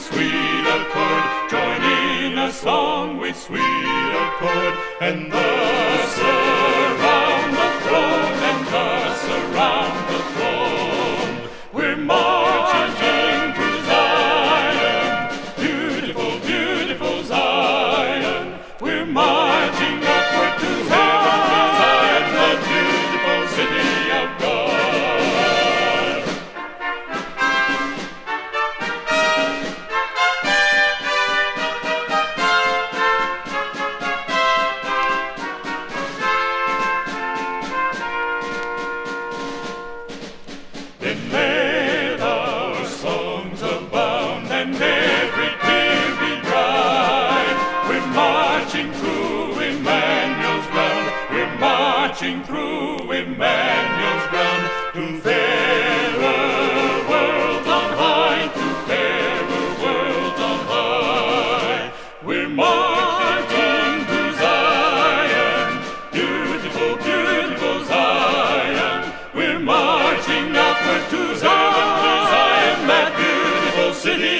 sweet accord, join in a song with sweet accord, and the sun. Through Emmanuel's ground. We're marching through Emmanuel's ground to fairer worlds on high, to fairer worlds on high. We're marching to Zion, beautiful, beautiful Zion. We're marching upward to Zion, Zion that beautiful city.